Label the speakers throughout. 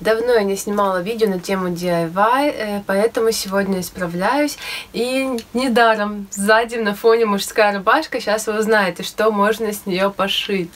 Speaker 1: Давно я не снимала видео на тему DIY, э, поэтому сегодня исправляюсь. И недаром сзади на фоне мужская рубашка. Сейчас вы узнаете, что можно с нее пошить.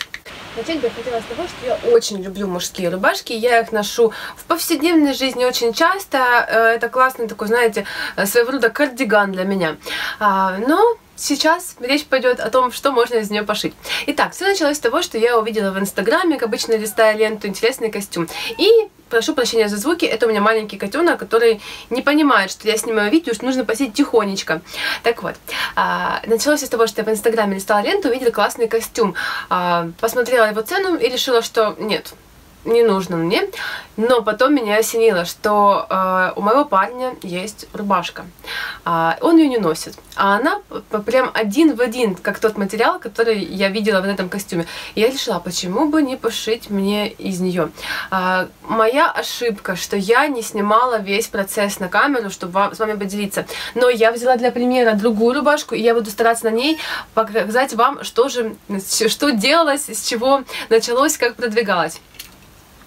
Speaker 1: Начать бы я хотела с того, что я очень люблю мужские рубашки. Я их ношу в повседневной жизни очень часто. Э, это классный такой, знаете, э, своего рода кардиган для меня. А, но сейчас речь пойдет о том, что можно из нее пошить. Итак, все началось с того, что я увидела в Инстаграме, как обычно листая ленту, интересный костюм. И прошу прощения за звуки, это у меня маленький котенок, который не понимает, что я снимаю видео, что нужно посидеть тихонечко. Так вот, а, началось с того, что я в Инстаграме листала ленту, увидела классный костюм, а, посмотрела его цену и решила, что нет, не нужно мне. Но потом меня осенило, что э, у моего парня есть рубашка. Э, он ее не носит. А она прям один в один, как тот материал, который я видела в этом костюме. И я решила, почему бы не пошить мне из нее. Э, моя ошибка, что я не снимала весь процесс на камеру, чтобы вам, с вами поделиться. Но я взяла для примера другую рубашку, и я буду стараться на ней показать вам, что же, что делалось, с чего началось, как продвигалось.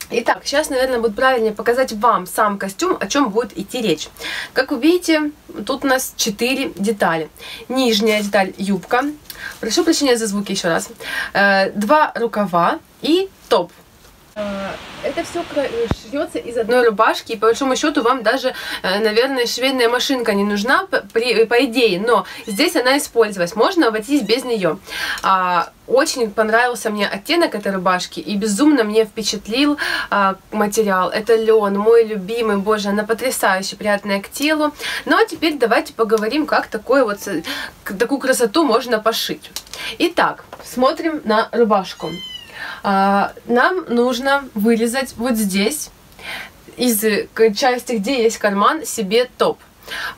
Speaker 1: Итак, сейчас, наверное, будет правильнее показать вам сам костюм, о чем будет идти речь. Как вы видите, тут у нас 4 детали. Нижняя деталь юбка. Прошу прощения за звуки еще раз. Э, два рукава и топ. Э, это все шьется из одной рубашки, и по большому счету вам даже, э, наверное, швейная машинка не нужна, по идее, но здесь она использовалась, можно обойтись без нее. А, очень понравился мне оттенок этой рубашки, и безумно мне впечатлил а, материал. Это лен, мой любимый, боже, она потрясающе приятная к телу. Ну а теперь давайте поговорим, как такое вот, такую красоту можно пошить. Итак, смотрим на рубашку. А, нам нужно вырезать вот здесь, из части, где есть карман, себе топ.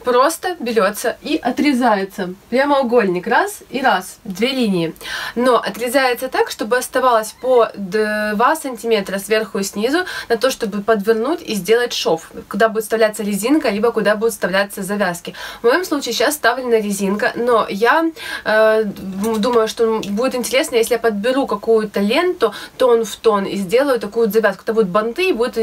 Speaker 1: Просто берется и отрезается прямоугольник раз и раз, две линии. Но отрезается так, чтобы оставалось по 2 сантиметра сверху и снизу на то, чтобы подвернуть и сделать шов, куда будет вставляться резинка, либо куда будут вставляться завязки. В моем случае сейчас вставлена резинка, но я э, думаю, что будет интересно, если я подберу какую-то ленту тон в тон и сделаю такую завязку. Это будут банты и будет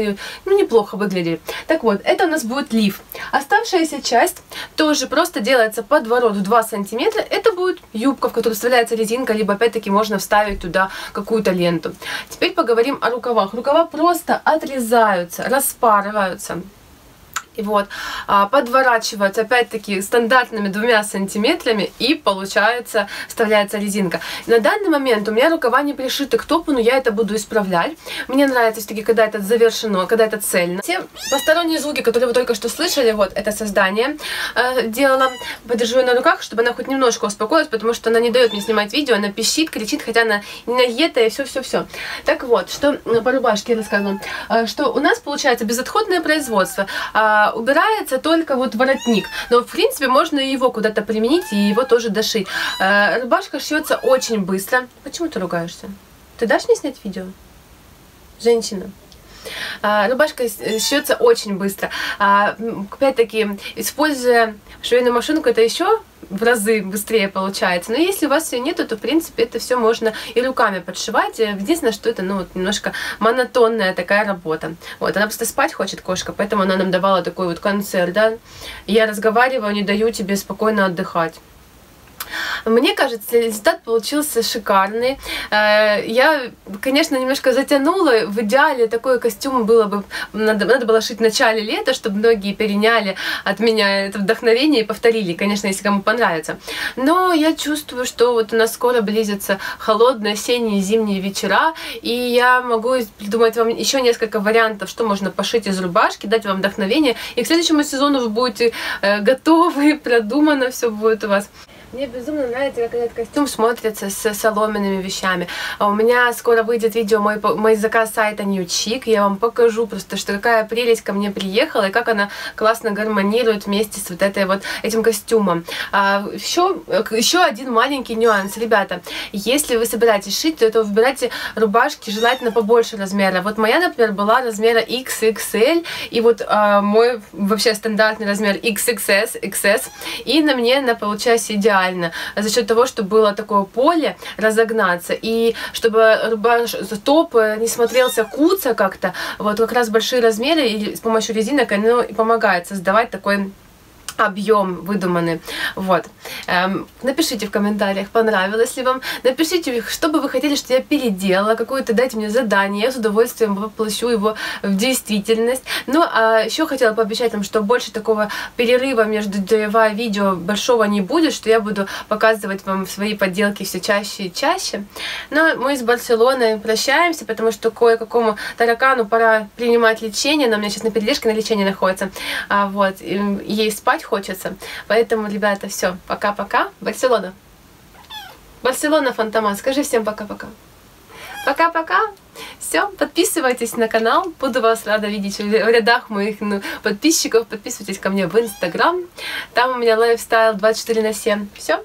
Speaker 1: ну, неплохо выглядеть. Так вот, это у нас будет лиф. Оставшаяся Оставшаяся часть тоже просто делается подворот в 2 сантиметра. Это будет юбка, в которую вставляется резинка, либо опять-таки можно вставить туда какую-то ленту. Теперь поговорим о рукавах. Рукава просто отрезаются, распарываются и вот, а, подворачиваются опять-таки стандартными двумя сантиметрами и получается, вставляется резинка. На данный момент у меня рукава не пришиты к топу, но я это буду исправлять. Мне нравится все-таки, когда это завершено, когда это цельно. Все посторонние звуки, которые вы только что слышали, вот это создание э, делала, подержу ее на руках, чтобы она хоть немножко успокоилась, потому что она не дает мне снимать видео, она пищит, кричит, хотя она не наета и все-все-все. Так вот, что по рубашке я рассказывала, э, что у нас получается безотходное производство, э, убирается только вот воротник. Но, в принципе, можно его куда-то применить и его тоже дошить. Э, рубашка шьется очень быстро. Почему ты ругаешься? Ты дашь мне снять видео? Женщина. А, рубашка шьется очень быстро. А, опять-таки, используя швейную машинку, это еще в разы быстрее получается. Но если у вас все нету, то, в принципе, это все можно и руками подшивать. Единственное, что это, ну, вот немножко монотонная такая работа. Вот, она просто спать хочет, кошка, поэтому она нам давала такой вот концерт, да. Я разговариваю, не даю тебе спокойно отдыхать. Мне кажется, результат получился шикарный. Э, я, конечно, немножко затянула. В идеале такой костюм было бы, надо, надо было шить в начале лета, чтобы многие переняли от меня это вдохновение и повторили, конечно, если кому понравится. Но я чувствую, что вот у нас скоро близятся холодные осенние зимние вечера, и я могу придумать вам еще несколько вариантов, что можно пошить из рубашки, дать вам вдохновение, и к следующему сезону вы будете э, готовы, продумано все будет у вас. Мне безумно нравится, как этот костюм смотрится с соломенными вещами. А у меня скоро выйдет видео, мой, мой заказ сайта New Chic. Я вам покажу просто, что какая прелесть ко мне приехала и как она классно гармонирует вместе с вот этой вот этим костюмом. А, еще, еще один маленький нюанс. Ребята, если вы собираетесь шить, то, то выбирайте рубашки желательно побольше размера. Вот моя, например, была размера XXL, и вот а, мой вообще стандартный размер XXS, XS, и на мне она получается идеально идеально за счет того, что было такое поле разогнаться, и чтобы рубаш, топ не смотрелся куца как-то, вот как раз большие размеры, и с помощью резинок оно помогает создавать такой объем выдуманный. Вот. Эм, напишите в комментариях, понравилось ли вам. Напишите, что бы вы хотели, что я переделала, какое-то дайте мне задание, я с удовольствием воплощу его в действительность. Ну, а еще хотела пообещать вам, что больше такого перерыва между DIY видео большого не будет, что я буду показывать вам свои подделки все чаще и чаще. Но мы с Барселоной прощаемся, потому что кое-какому таракану пора принимать лечение, она у меня сейчас на передержке на лечении находится. А, вот, ей спать спать хочется. Поэтому, ребята, все, пока-пока. Барселона. Барселона, Фантомас, скажи всем пока-пока. Пока-пока. Все, подписывайтесь на канал. Буду вас рада видеть в рядах моих ну, подписчиков. Подписывайтесь ко мне в Инстаграм. Там у меня лайфстайл 24 на 7. Все,